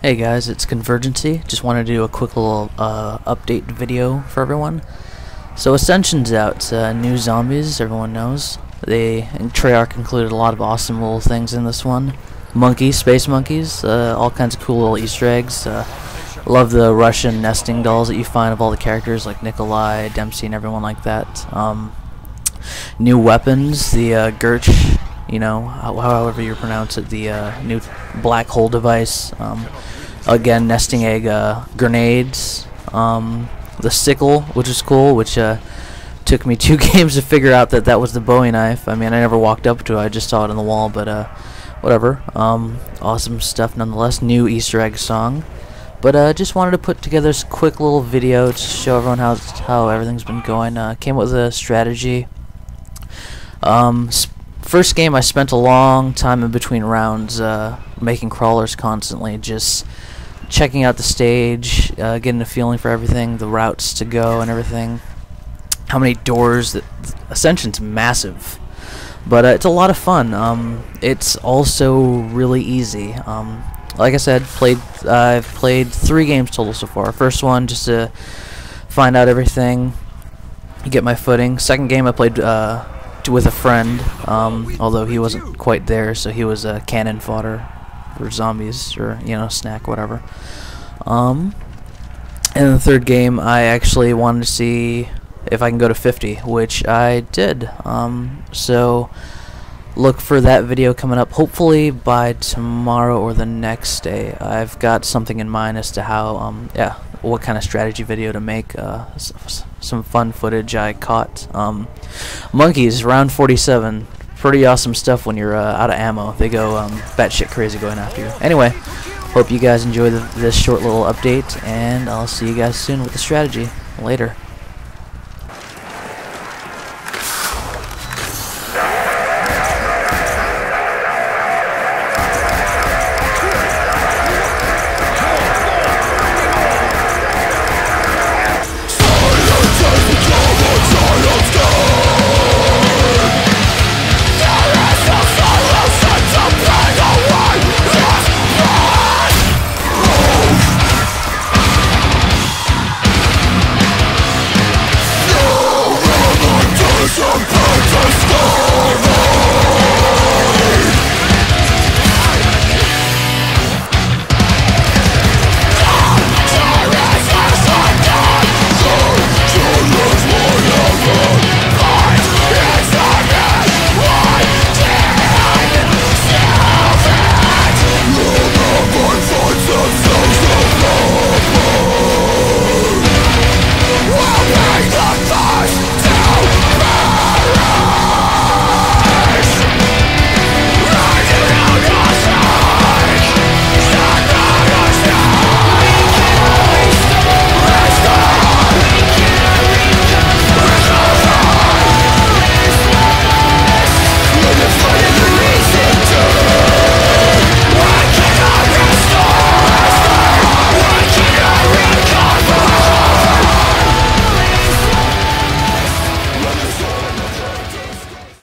Hey guys, it's Convergency. Just wanted to do a quick little uh, update video for everyone. So Ascension's out, uh, new zombies, everyone knows. They Treyarch included a lot of awesome little things in this one. Monkeys, space monkeys, uh, all kinds of cool little Easter eggs. Uh, love the Russian nesting dolls that you find of all the characters like Nikolai, Dempsey, and everyone like that. Um, new weapons, the uh, Gurch, you know, however you pronounce it, the uh, new black hole device. Um, again, nesting egg uh, grenades. Um, the sickle, which is cool, which uh, took me two games to figure out that that was the Bowie knife. I mean, I never walked up to it; I just saw it on the wall. But uh, whatever. Um, awesome stuff nonetheless. New Easter egg song. But uh, just wanted to put together this quick little video to show everyone how how everything's been going. Uh, came up with a strategy. Um, first game, I spent a long time in between rounds uh, making crawlers constantly, just checking out the stage, uh, getting a feeling for everything, the routes to go and everything. How many doors? That Ascension's massive, but uh, it's a lot of fun. Um, it's also really easy. Um, like I said, played I've played three games total so far. First one just to find out everything, get my footing. Second game I played uh, with a friend, um, although he wasn't quite there, so he was a cannon fodder for zombies or you know snack whatever. Um, and the third game, I actually wanted to see if I can go to 50, which I did. Um, so look for that video coming up hopefully by tomorrow or the next day. I've got something in mind as to how, um, yeah, what kind of strategy video to make. Uh, some fun footage I caught. Um, monkeys, round 47 pretty awesome stuff when you're uh, out of ammo. They go um, batshit crazy going after you. Anyway, hope you guys enjoy the, this short little update, and I'll see you guys soon with the strategy. Later. Listen!